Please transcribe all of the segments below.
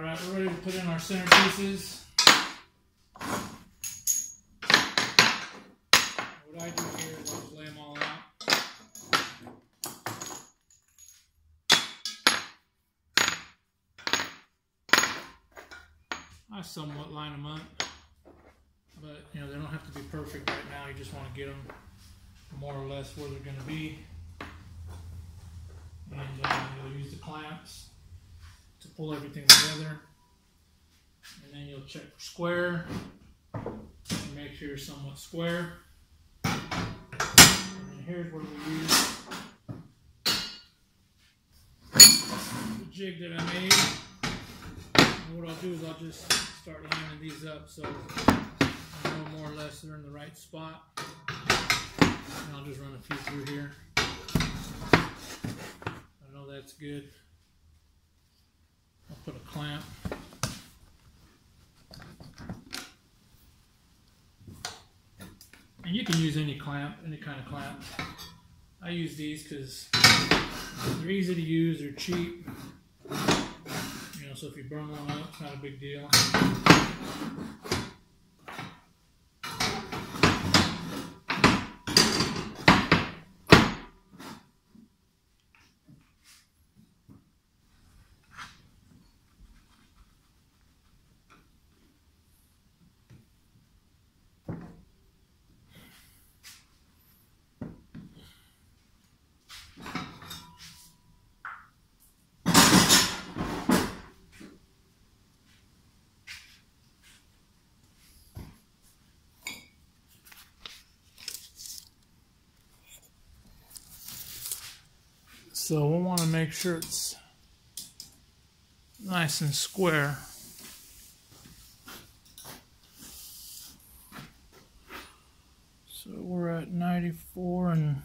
All right, we're ready to put in our center pieces. What I do here is I just lay them all out. I somewhat line them up, but you know they don't have to be perfect right now. You just want to get them more or less where they're going to be, and uh, you'll use the clamps to pull everything together. And then you'll check for square. And make sure you're somewhat square. And here's where we use the jig that I made. And what I'll do is I'll just start lining these up so I know more or less they're in the right spot. And I'll just run a few through here. I know that's good. Put a clamp. And you can use any clamp, any kind of clamp. I use these because they're easy to use, they're cheap. You know, so if you burn one up, it's not a big deal. So we'll want to make sure it's nice and square. So we're at 94 and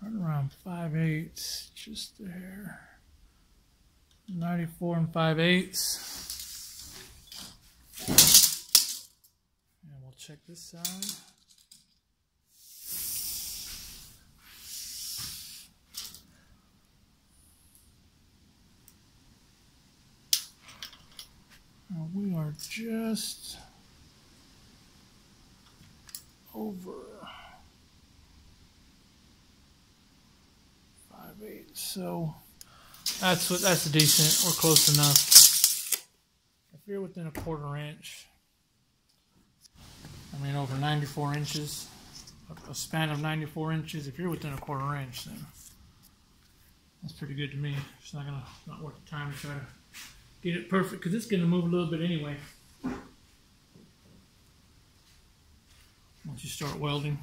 right around 5 eighths, just there. 94 and 5 eighths. And we'll check this side. Now we are just over five eight. So that's what that's a decent. We're close enough. If you're within a quarter inch, I mean over 94 inches, a span of 94 inches. If you're within a quarter inch, then that's pretty good to me. It's not gonna not worth the time to try to get it perfect because it's gonna move a little bit anyway. Once you start welding.